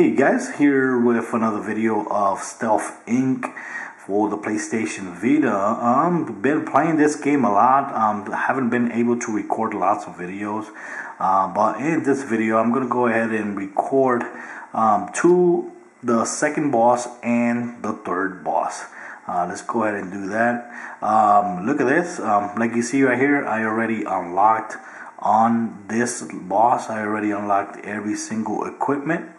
Hey guys, here with another video of Stealth Inc. for the PlayStation Vita. Um, been playing this game a lot. Um, haven't been able to record lots of videos, uh, but in this video, I'm gonna go ahead and record um, two, the second boss and the third boss. Uh, let's go ahead and do that. Um, look at this. Um, like you see right here, I already unlocked on this boss. I already unlocked every single equipment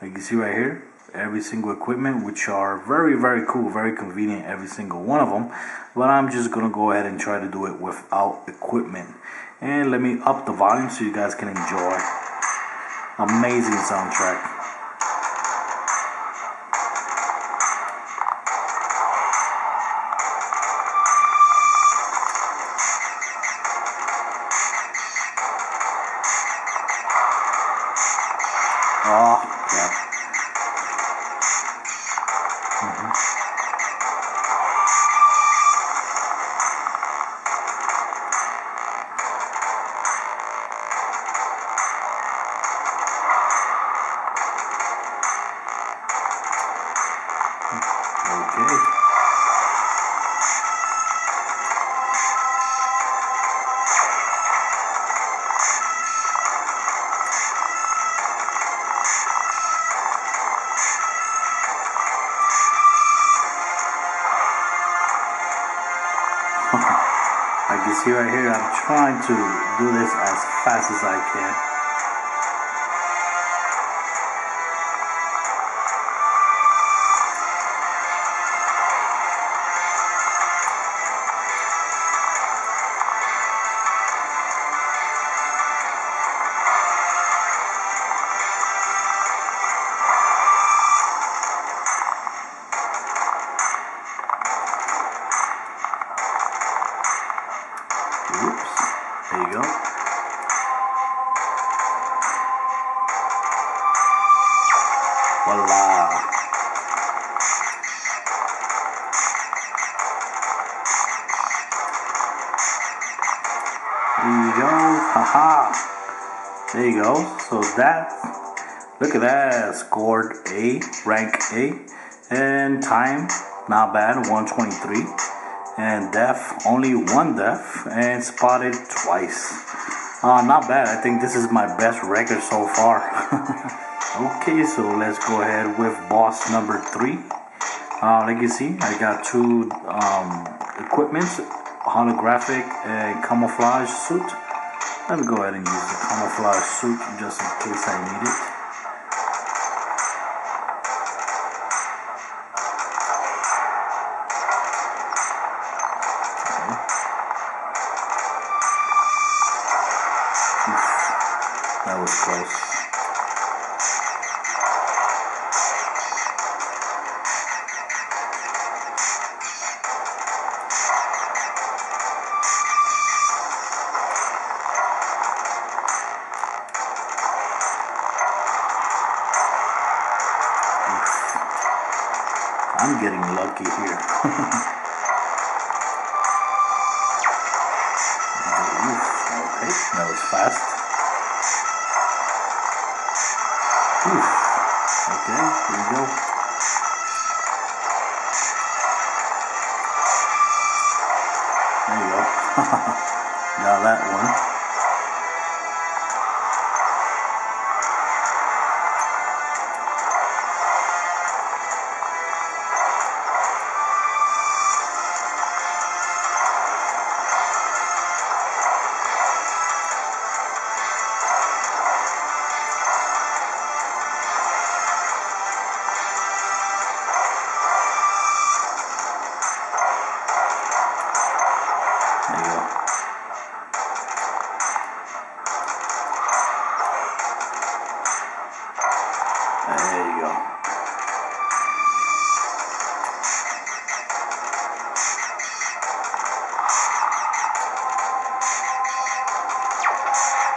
like you see right here every single equipment which are very very cool very convenient every single one of them but I'm just gonna go ahead and try to do it without equipment. And let me up the volume so you guys can enjoy. Amazing soundtrack. Oh, Mm-hmm. Okay. Like you see right here, I'm trying to do this as fast as I can. Oops. There you go. Voila. There you go. Haha. There you go. So that, look at that. Scored A, rank A. And time, not bad, 123 and deaf only one deaf and spotted twice. Uh, not bad. I think this is my best record so far. Okay so let's go ahead with boss number three. Uh, like you see I got two um, equipments holographic and camouflage suit. Let me go ahead and use the camouflage suit just in case I need it Was. I'm getting lucky here. okay, that was fast. Oof. Okay, here we go. There you go. Got that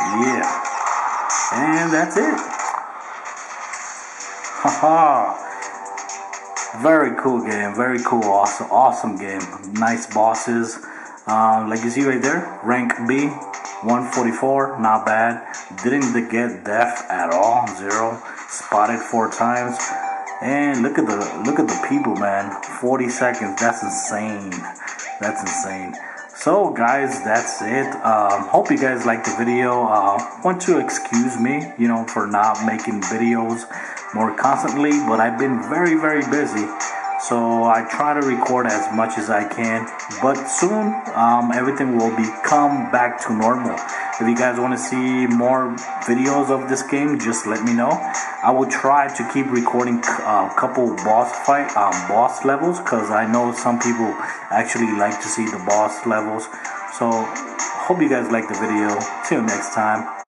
Yeah. And that's it. Haha. Very cool game. Very cool. Awesome. Awesome game. Nice bosses. Um, like you see right there, rank B, 144, not bad. Didn't get death at all, zero. spotted four times. And look at the look at the people, man. 40 seconds. That's insane. That's insane. So guys, that's it. Um, hope you guys liked the video. Uh, want to excuse me, you know, for not making videos more constantly, but I've been very, very busy. So I try to record as much as I can, but soon um, everything will become back to normal. If you guys want to see more videos of this game, just let me know. I will try to keep recording a uh, couple boss fight, um, boss levels, because I know some people actually like to see the boss levels. So hope you guys like the video. Till next time.